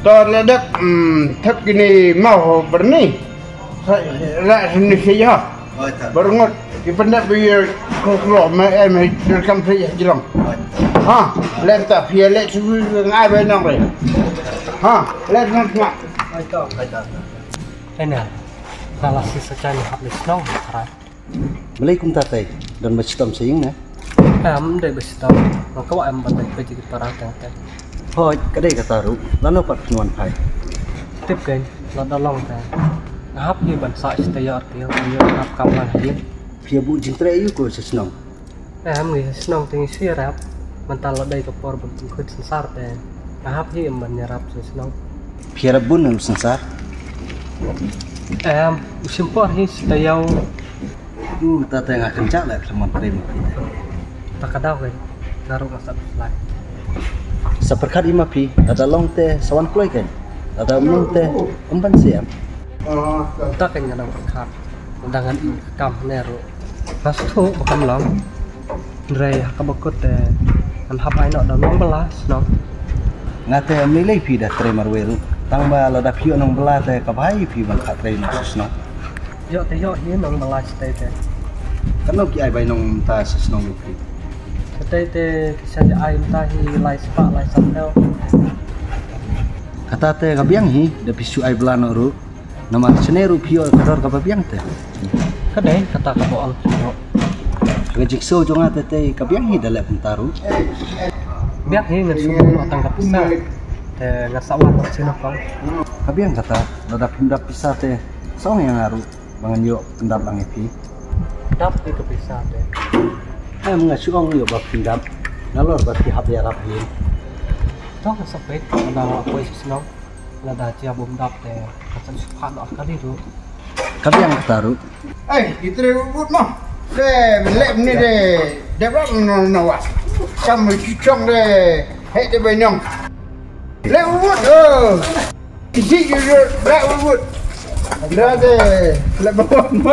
toledak thap kini mau berni ra sini saja berungut di pendak biar kalau me em rekam saja jelang ha lek tak pia lek suwi ngai benang re ha lek nak nak Ena, nalas si saja ni habis nong karat. Malaikum tatay, dan bersitam sing nữa. Em dari bersitam, maka em bantai kerja kita orang tengah para tang tang. Hoi, kadai kata ru, lano pat nuan pai. Tiếp kênh, nó đã long tang. Hấp như bản sợi stay ở tiếng, như hấp cầm là hiếm. Pia bu jintre yu ko sesnong. Em nghĩ senang tinggi sih rap, mental lo dari kepor bentuk ke sensar teh. Hấp như em bản nyarap senang. Pia rabun nang sensar. Em simpor hi stay au Uh, tatai ngah kencak lah sama terima kita. tak kadau kan. Naruh masak fly. Seperkat ima pi, ada long teh sawan kulai kan. Ada long teh empan siam. Tak kan yang berkat. Undangan kam nero. Mas tu bukan long. Dre kabakut teh. An hap ai nak dalam belas no. Ngate milai pi dah terima ruweru. Tang ba lo dah pio nang bela teh kabai pi bang kat terima sesnong. Yo teh yo ni nang belas teh teh. Kan ki ai bai nong ta sesnong lu pi. Teh teh kisah ai entah hi lai sepak lai samel. Kata teh kabiang hi, dah pisu ai belano ru. Nama seneru pio kador kabiang teh. Kadai kata kaboal. Ngajik so jonga teh teh kabiang hi dalam pentaru. Biak hi ngan sumu atang kapisa. Teh ngasawan sino kau. Kabiang kata lo dah pindah pisah teh. Song yang ngaru bangan yo pendap lang ipi. Dap di kapisa em nga chu ong yo ba phin dam na lor ba phi hap ya rap hin to ka sak pek na wa koi si slo la da chia bom dap te ka chan su phan dot ka ri ru ka bi ang ta ru ai ki tre bu ma le le ni de de ba no no wa cham ki chong de he de ba nyong le bu ơ ki ji ru la bu Grabe! Labawan mo!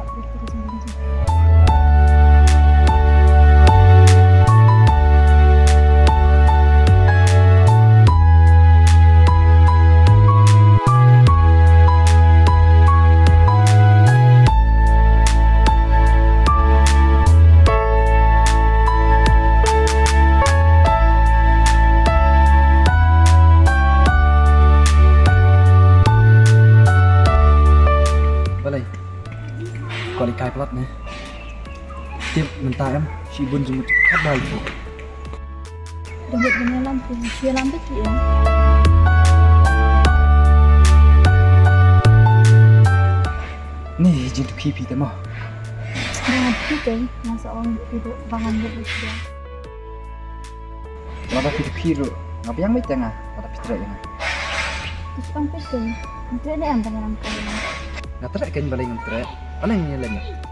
about everything này. Tiếp mình tay em. Chị buồn dùng một khát bài Dengan dengan lampu, dia lampu sih ya. nih jadi pipi temo Dengan itu, yang seorang duduk bangun berusia. Lada pipi piru ngapa yang mit tengah lada pitra yang Terus kan itu, itu ini yang nggak terak kan balai nggak terak paling yang lainnya